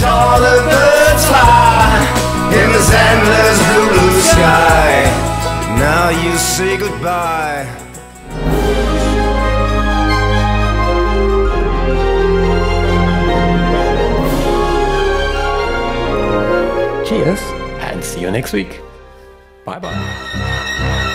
the birds fly in this endless blue, blue sky. Now you say goodbye. Cheers and see you next week. Bye bye.